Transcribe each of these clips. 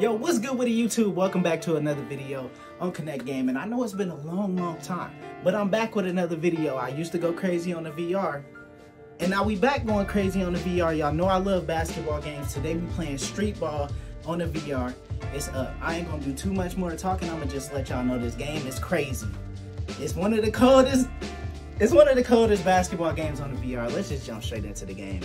Yo, what's good with the YouTube? Welcome back to another video on Connect Gaming. I know it's been a long, long time, but I'm back with another video. I used to go crazy on the VR, and now we back going crazy on the VR. Y'all know I love basketball games. Today we playing street ball on the VR. It's up. I ain't gonna do too much more talking. I'm gonna just let y'all know this game is crazy. It's one of the coldest, it's one of the coldest basketball games on the VR. Let's just jump straight into the game.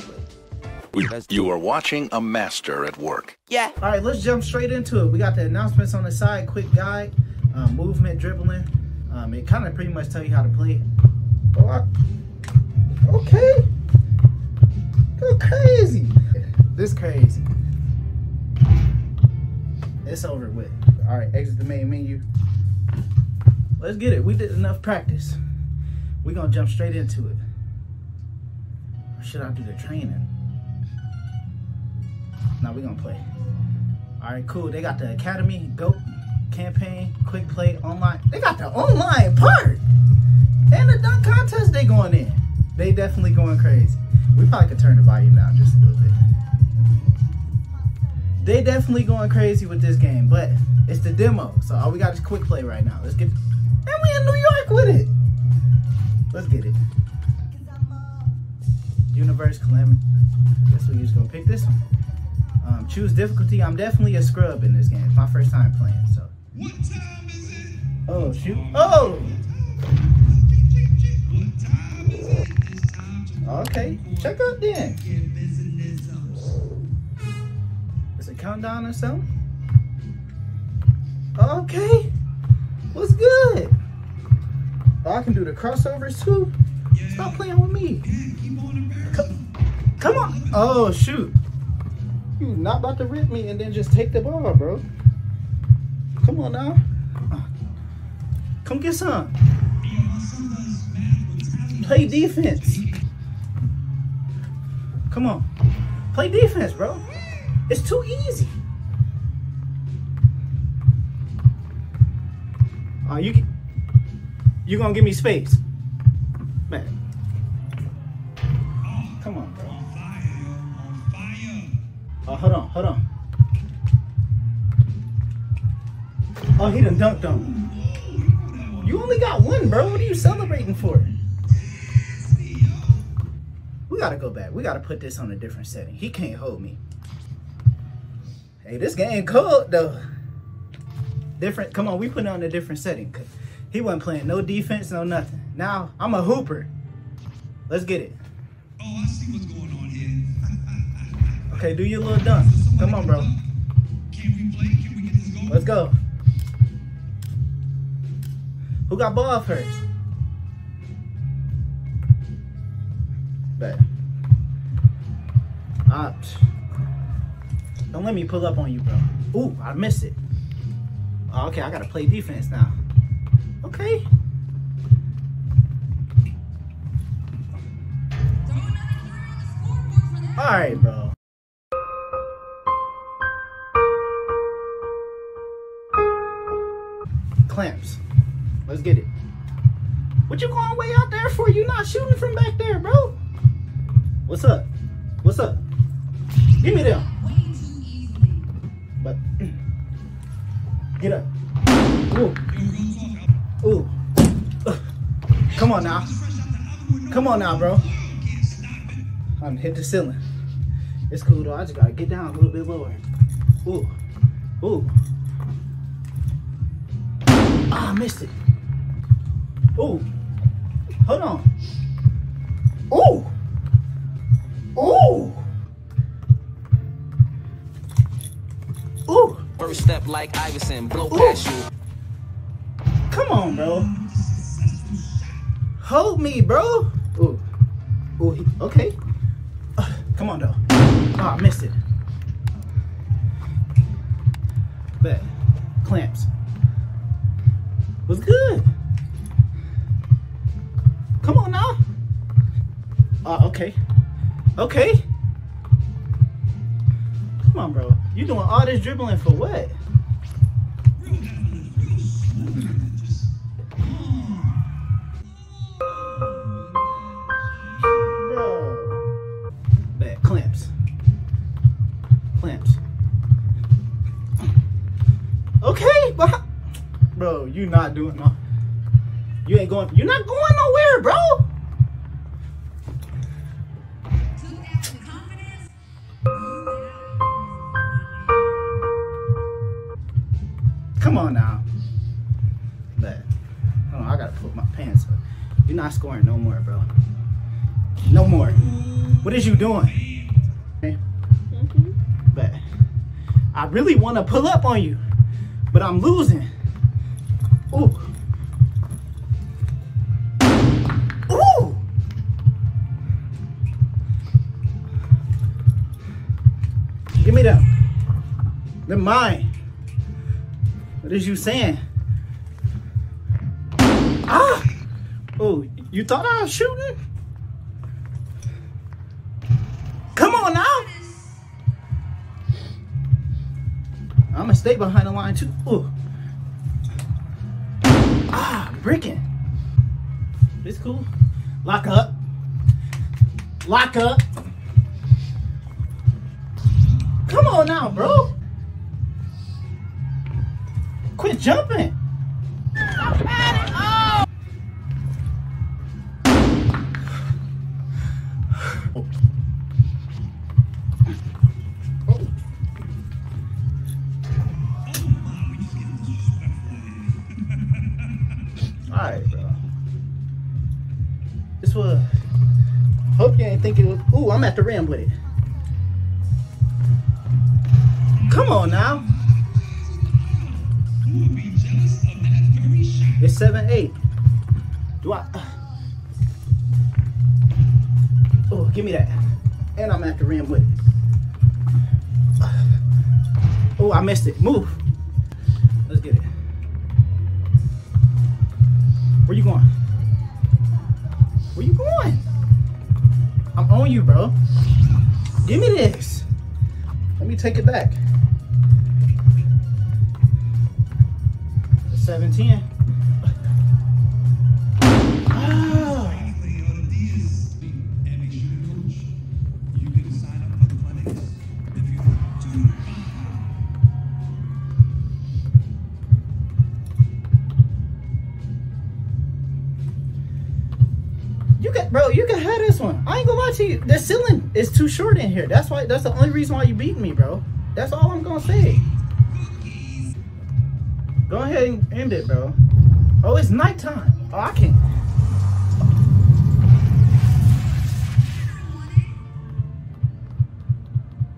You are watching a master at work. Yeah. All right, let's jump straight into it. We got the announcements on the side, quick guide, um, movement, dribbling. Um, it kind of pretty much tell you how to play. Oh, I, okay. Go crazy. This crazy. It's over with. All right, exit the main menu. Let's get it. We did enough practice. We're going to jump straight into it. Or should I do the training? Now we're gonna play. All right, cool. They got the Academy, GOAT, campaign, quick play, online. They got the online part. And the dunk contest they going in. They definitely going crazy. We probably could turn the volume down just a little bit. They definitely going crazy with this game, but it's the demo. So all we got is quick play right now. Let's get, and we in New York with it. Let's get it. Universe Calamity. Guess we just gonna pick this one. Um, choose difficulty. I'm definitely a scrub in this game. It's my first time playing, so. What time is it? Oh shoot! Oh. What time is it? It's time to Okay. Check out then. Is it countdown or something? Okay. What's good? Oh, I can do the crossovers too. Stop playing with me. Keep on Come, come on. Oh shoot! You not about to rip me and then just take the ball, bro. Come on now. Come get some. Play defense. Come on. Play defense, bro. It's too easy. Oh, you can, you gonna give me space, man. Oh, hold on, hold on. Oh, he done dunked on. You only got one, bro. What are you celebrating for? We gotta go back. We gotta put this on a different setting. He can't hold me. Hey, this game cold though. Different. Come on, we put it on a different setting. He wasn't playing no defense, no nothing. Now I'm a hooper. Let's get it. Oh, I see what's going on. Okay, do your little dunk. Come on, bro. Let's go. Who got ball first? Bet. Psh. don't let me pull up on you, bro. Ooh, I missed it. Oh, okay, I gotta play defense now. Okay. All right, bro. Clamps. Let's get it. What you going way out there for? You not shooting from back there, bro. What's up? What's up? Give me them. But get up. Ooh. Ooh. Come on now. Come on now, bro. I'm hit the ceiling. It's cool though. I just gotta get down a little bit lower. Ooh. Ooh. Ah, I missed it. Ooh. Hold on. Ooh. Ooh. Ooh. First step like Iverson, blow past you. Come on, bro. Hold me, bro. Ooh. Ooh. Okay. Uh, come on, though. Ah, I missed it. Bet. Clamps. Was good. Come on now. Uh, okay. Okay. Come on, bro. You doing all this dribbling for what? Bro, you not doing no. You ain't going. You're not going nowhere, bro. Come on now. But hold on, I gotta put my pants up. You're not scoring no more, bro. No more. What is you doing? Mm-hmm. Okay? But I really want to pull up on you, but I'm losing. Ooh. Give me them. They're mine. What is you saying? Ah! Oh, you thought I was shooting? Come on now! I'm gonna stay behind the line too. Ooh. Bricking. This cool. Lock up. Lock up. Come on now, bro. Quit jumping. Ooh, I'm at the rim with it. Come on now. It's 7 8. Do I. Uh, oh, give me that. And I'm at the rim with it. Oh, I missed it. Move. Let's get it. Where you going? on you, bro. Give me this. Let me take it back. 710. The ceiling is too short in here. That's why. That's the only reason why you beat me, bro. That's all I'm gonna say. Go ahead and end it, bro. Oh, it's nighttime. Oh, I can't.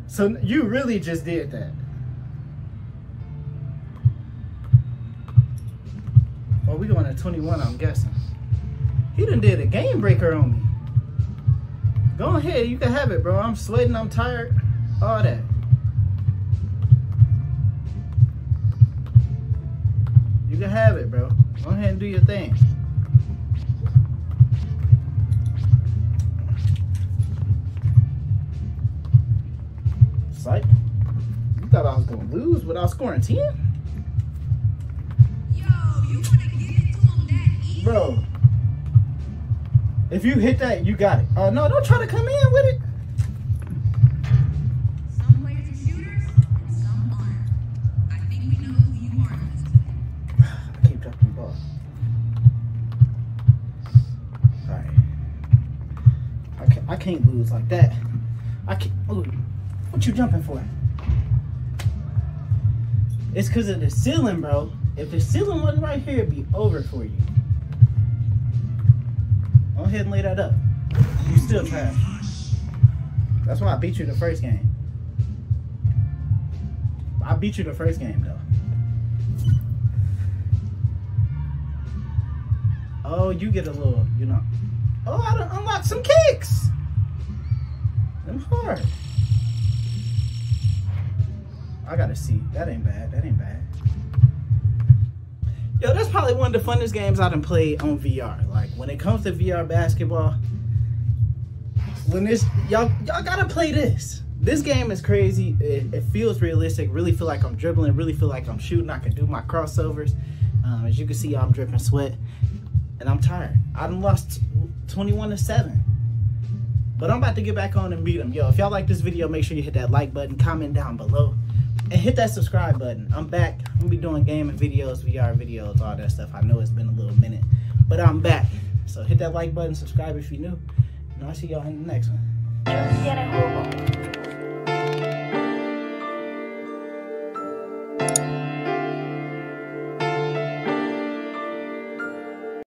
So you really just did that. Oh, we going to 21, I'm guessing. He done did a game breaker on me. Go ahead, you can have it, bro. I'm sweating, I'm tired. All that. You can have it, bro. Go ahead and do your thing. Psych. You thought I was gonna lose without scoring 10? Yo, you wanna get to him that easy? Bro. If you hit that, you got it. Oh no, don't try to come in with it. Some players are shooters some aren't. I think we know who you are in this play. I keep dropping the ball. Alright. I can't, I can't lose like that. I can't. Ooh, what you jumping for? It's because of the ceiling, bro. If the ceiling wasn't right here, it'd be over for you. Go ahead and lay that up. You still trash. That's why I beat you the first game. I beat you the first game, though. Oh, you get a little, you know. Oh, I done unlocked some kicks. Them hard. I gotta see. That ain't bad. That ain't bad. Yo, that's probably one of the funnest games I done played on VR. When it comes to VR basketball, when this y'all y'all gotta play this. This game is crazy. It, it feels realistic. Really feel like I'm dribbling. Really feel like I'm shooting. I can do my crossovers. Um, as you can see, I'm dripping sweat, and I'm tired. I done lost 21 to seven. But I'm about to get back on and beat them. Yo, if y'all like this video, make sure you hit that like button, comment down below. and hit that subscribe button. I'm back. I'm gonna be doing gaming videos, VR videos, all that stuff. I know it's been a little minute, but I'm back. So hit that like button, subscribe if you're new, and I'll see y'all in the next one.